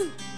Yeah.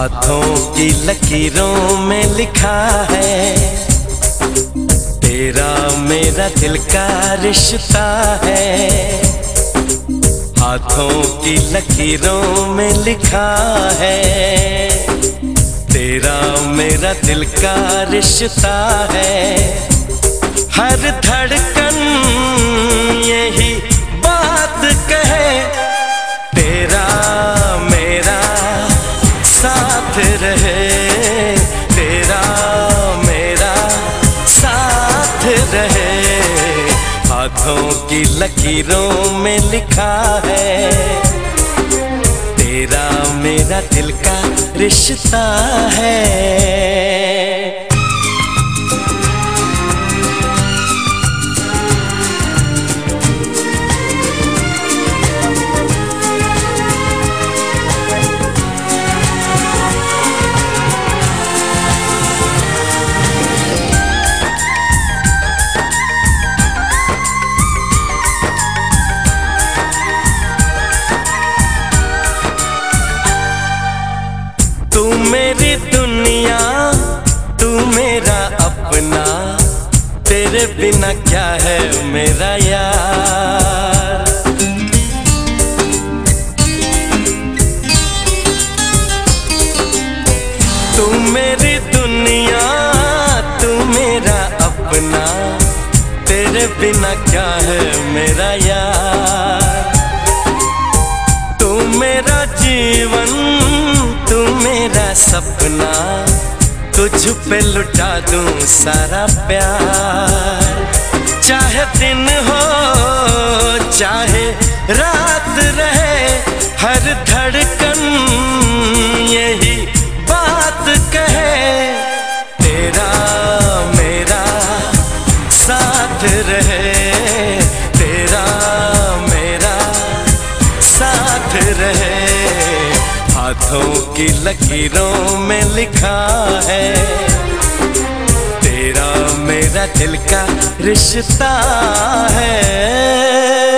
हाथों की लकीरों में लिखा है, तेरा मेरा दिल का रिश्ता है। हाथों की लकीरों में लिखा है, तेरा मेरा दिल का रिश्ता है। हर धड़कन यही हाथों की लकीरों में लिखा है। तेरा मेरा दिल का रिश्ता है। मेरी दुनिया, तू मेरा अपना। तेरे बिना क्या है मेरा यार? तू मेरी दुनिया, तू मेरा अपना। तेरे बिना क्या है मेरा यार? तू मेरा जीवन सपना तुझ पे लुटा दूँ सारा प्यार। चाहे दिन हो, चाहे रात रहे, हर धड़कन यही हाथों की लकीरों में लिखा है। तेरा मेरा दिल का रिश्ता है।